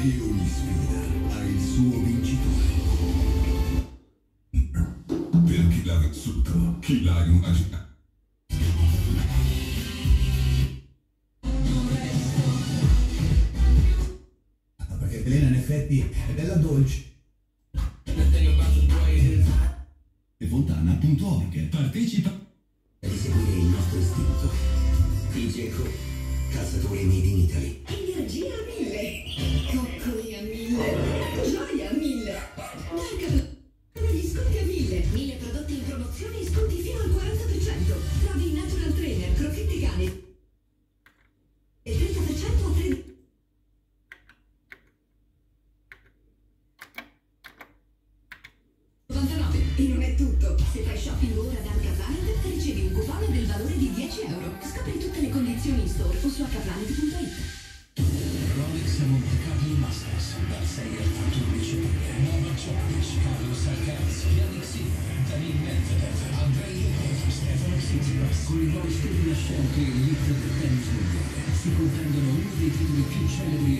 E ogni sfida ha il suo vincitore. Per chi l'ha vissuto, chi l'ha immaginato. Perché Elena in effetti è bella dolce. E Fontana.org partecipa. di seguire il nostro istinto. Igeco, calzature made in E non è tutto. Se fai shopping ora da Arcaplanet ricevi un coupon del valore di 10 euro. Scopri tutte le condizioni in store o su arcaplanet.it. Rolex Monte Masters dal 6 al 14 aprile. Novak Djokovic, Carlos Alcaraz, Yannick Sinner, Daniil Medvedev, Andrei Rublev, Stefano Tsitsipas. Con i nuovi studi nascenti elite del tennis mondiale si contendono uno dei titoli più celebri